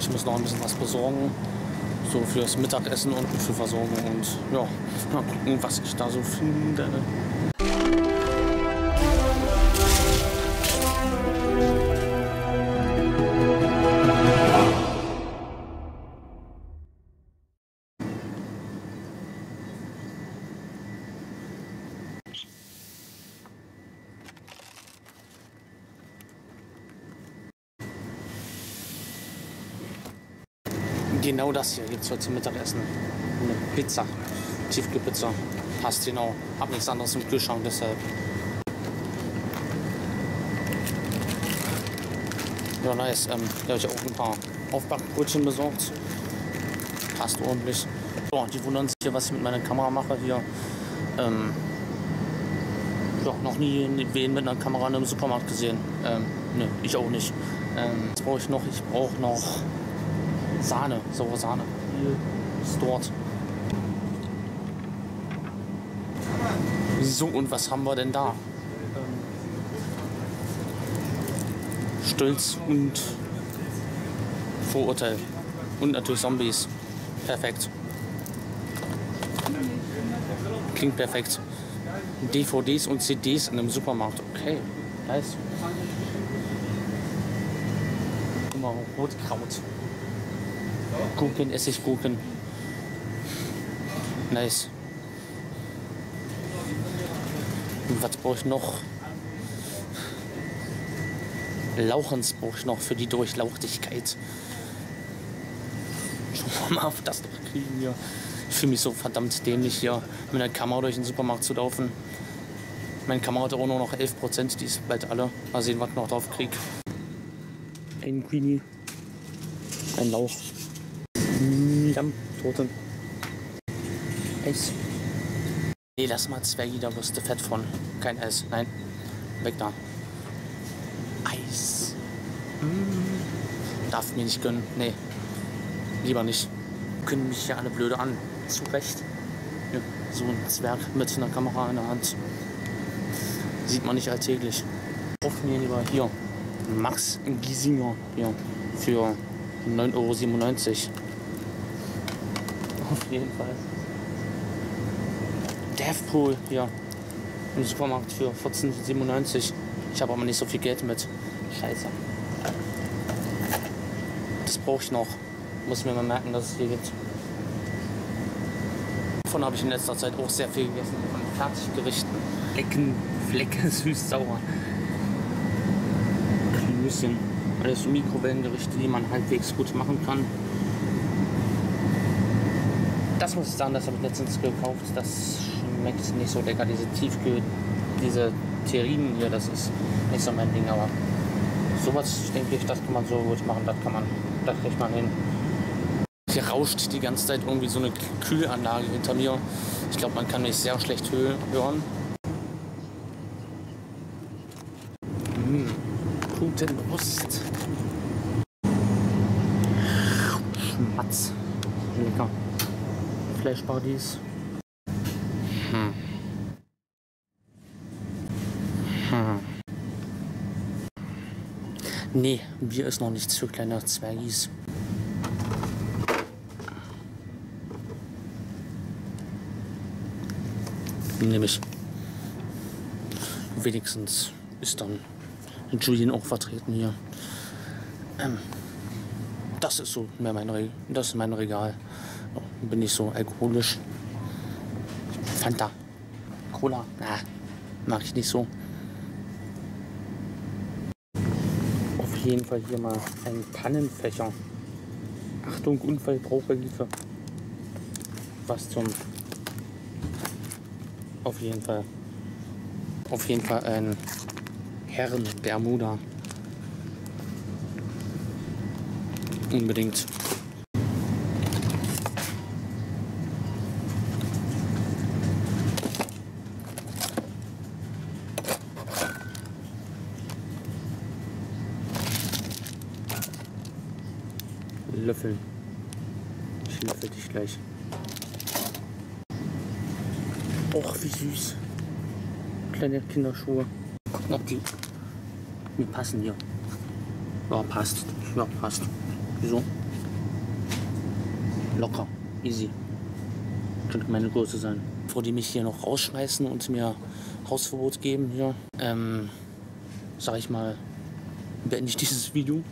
Ich muss noch ein bisschen was besorgen. So fürs Mittagessen und für Versorgung. Und ja, mal gucken, was ich da so finde. Genau das hier gibt es heute zum Mittagessen. Eine Pizza. Tiefkühlpizza. Passt genau. Hab nichts anderes im Kühlschrank, deshalb. Ja, nice. Ähm, da habe ich auch ein paar Aufbackbrötchen besorgt. Passt ordentlich. So, die wundern sich hier, was ich mit meiner Kamera mache hier. Ähm, ja, noch nie wen mit einer Kamera in einem Supermarkt gesehen. Ähm, ne, ich auch nicht. Ähm, was brauche ich noch? Ich brauche noch Sahne, saure Sahne. Ist dort. So, und was haben wir denn da? Stolz und Vorurteil. Und natürlich Zombies. Perfekt. Klingt perfekt. DVDs und CDs in einem Supermarkt. Okay, nice. Guck mal, Rotkraut. Gurken, Essiggurken. Nice. Was brauche ich noch? Lauchens brauche ich noch für die Durchlauchtigkeit. Schauen wir mal, ob das noch kriegen hier. Ich fühle mich so verdammt dämlich hier mit einer Kamera durch den Supermarkt zu laufen. Meine Kamera hat auch nur noch 11%, die ist bald alle. Mal sehen, was ich noch drauf krieg. Ein Queenie. Ein Lauch. Jam, Tote. Eis. Nee, lass mal Zwergi, da wirst du fett von. Kein Eis, nein. Weg da. Eis. Mm. Darf mir nicht gönnen. Nee. Lieber nicht. Können mich ja alle blöde an. Zu Recht. Ja, so ein Zwerg mit einer Kamera in der Hand. Sieht man nicht alltäglich. Kaufen wir lieber hier. Max Giesinger hier. Für 9,97 Euro. Auf jeden Fall. Deathpool hier im Supermarkt für 14,97. Ich habe aber nicht so viel Geld mit. Scheiße. Das brauche ich noch. Muss mir mal merken, dass es hier gibt. Davon habe ich in letzter Zeit auch sehr viel gegessen. Von Fertiggerichten. Lecken, Flecke, süß-sauer. Klößchen. Alles so Mikrowellengerichte, die man halbwegs gut machen kann. Das muss ich sagen, das habe ich letztens gekauft. Das schmeckt nicht so lecker. Diese Tiefkühl, diese Terrinen hier, das ist nicht so mein Ding. Aber sowas denke ich, das kann man so gut machen. Das kann man, das kriegt man hin. Hier rauscht die ganze Zeit irgendwie so eine Kühlanlage hinter mir. Ich glaube, man kann mich sehr schlecht hören. Mmh. Putenbrust. Schmatz. Lecker. Fleischparadies. Hm. Hm. Nee, Bier ist noch nichts für kleine Zwergis. Nämlich wenigstens ist dann Julian auch vertreten hier. Ähm, das ist so mehr mein, Re das ist mein Regal. Bin ich so alkoholisch. Fanta. Cola. Na, mag ich nicht so. Auf jeden Fall hier mal ein Pannenfächer. Achtung, Unfall, Brauchhilfe. Was zum. Auf jeden Fall. Auf jeden Fall ein Herren Bermuda. Unbedingt. Löffeln. Ich löffel dich gleich. Och, wie süß. Kleine Kinderschuhe. Guck ob die mir passen hier. Ja, passt. Ja, passt. Wieso? Locker. Easy. Könnte meine Größe sein. Bevor die mich hier noch rausschmeißen und mir Hausverbot geben hier, ähm, sag ich mal, beende ich dieses Video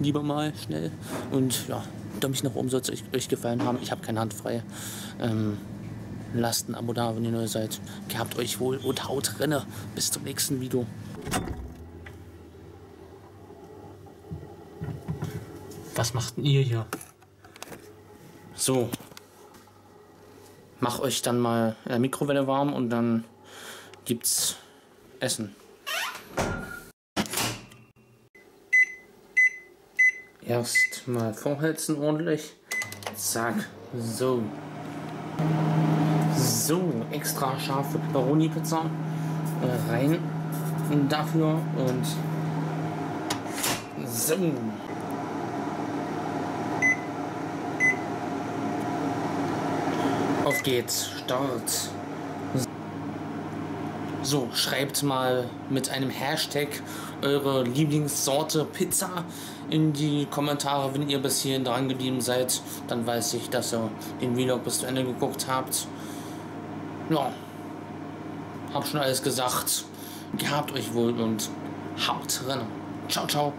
lieber mal schnell. Und ja, Daumen nach oben soll es euch, gefallen haben. Ich habe keine Hand frei. Ähm, lasst ein Abo da, wenn ihr neu seid. Gehabt euch wohl und haut renne. Bis zum nächsten Video. Was macht denn ihr hier? So. Mach euch dann mal der Mikrowelle warm und dann gibt's Essen. Erst mal vorheizen ordentlich. Zack. So. So, extra scharfe Pepperoni-Pizza äh, rein dafür und so. Auf geht's. Start. So, schreibt mal mit einem Hashtag eure Lieblingssorte Pizza in die Kommentare, wenn ihr bis hierhin dran geblieben seid. Dann weiß ich, dass ihr den Vlog bis zu Ende geguckt habt. Ja, hab schon alles gesagt. Gehabt euch wohl und haut rennen. Ciao, ciao.